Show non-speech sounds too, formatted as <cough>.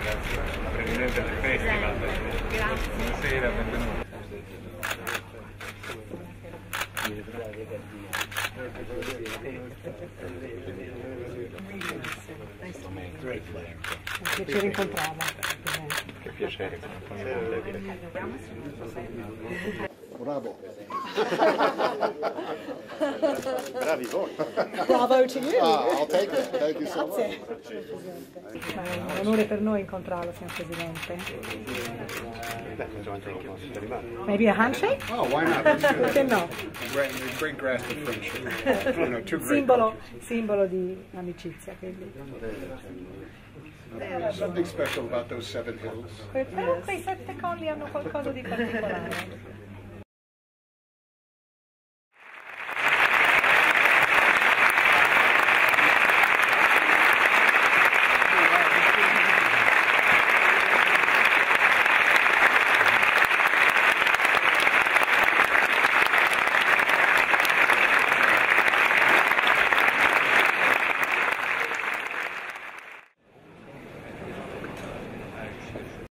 Grazie alla Presidente del Festival. Che piacere incontrarla. Che piacere. Bravo. <laughs> <laughs> Bravi voi. Bravo to you. Ah, I'll take it. Thank you so much. Grazie. Ma è un onore per noi incontrarlo, signor Presidente. Maybe a handshake? Oh, why not? Perché no? Great, great grasp of friendship. You know, Simbolo, simbolo di amicizia, quindi. There's something special about those seven hills. Però quei sette colli hanno qualcosa di particolare.